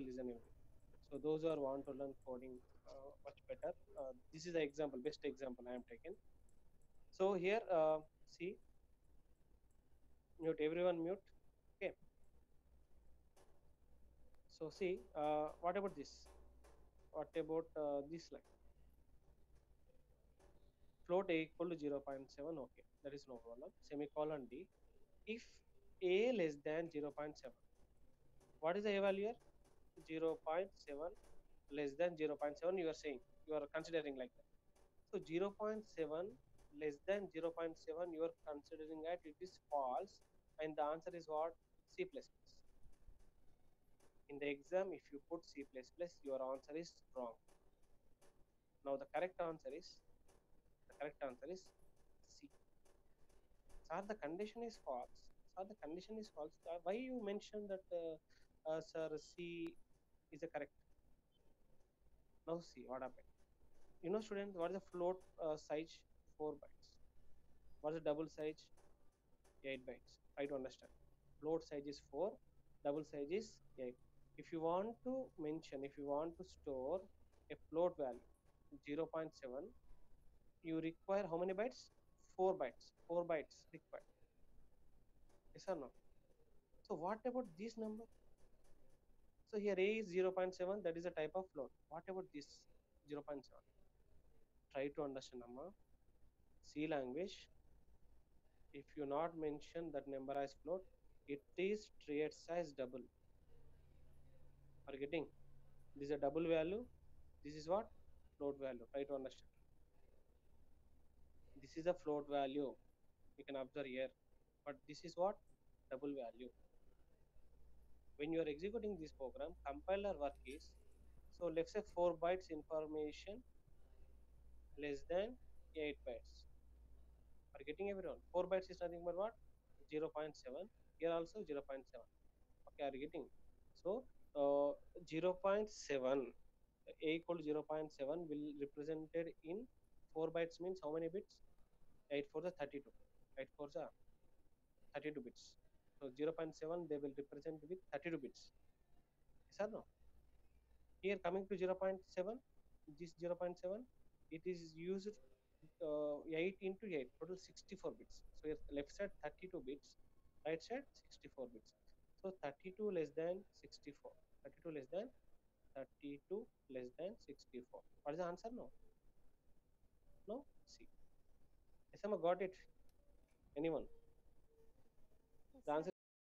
carefully. So those who are want to learn coding uh, much better, uh, this is the example, best example I am taking. So here, uh, see, mute everyone mute. Okay. So see, uh, what about this? What about uh, this line? Float a equal to 0.7. Okay, that is no problem. Semicolon D. If a less than 0.7, what is the here? 0.7 less than 0.7 you are saying you are considering like that. So 0.7 less than 0.7 you are considering that it is false and the answer is what? C++ in the exam if you put c++ your answer is wrong. Now the correct answer is the correct answer is c. Sir the condition is false. Sir the condition is false. Why you mentioned that uh, uh, sir c is a correct. Now see what happened? You know students what is the float uh, size? 4 bytes. What is the double size? 8 bytes. Try to understand. Float size is 4 double size is 8 if you want to mention if you want to store a float value 0.7 you require how many bytes? 4 bytes. 4 bytes required. Yes or no? So what about this number so here a is 0.7 that is a type of float what about this 0.7 try to understand amma. C language if you not mention that number as float it is treated as double. Are getting? This is a double value. This is what? Float value. Try to understand. This is a float value. You can observe here. But this is what? Double value when you are executing this program compiler work is so let's say 4 bytes information less than 8 bytes. Are getting everyone? 4 bytes is nothing but what? 0.7 here also 0.7 okay are getting? So uh, 0.7 a equal to 0.7 will represented in 4 bytes means how many bits? 8 for the 32 8 for the 32 bits so 0.7 they will represent with 32 bits yes or no? Here coming to 0.7 this 0.7 it is used uh, 8 into 8 total 64 bits. So here left side 32 bits right side 64 bits. So 32 less than 64 32 less than 32 less than 64 what is the answer? No. No? C. Yes got it. Anyone? The answer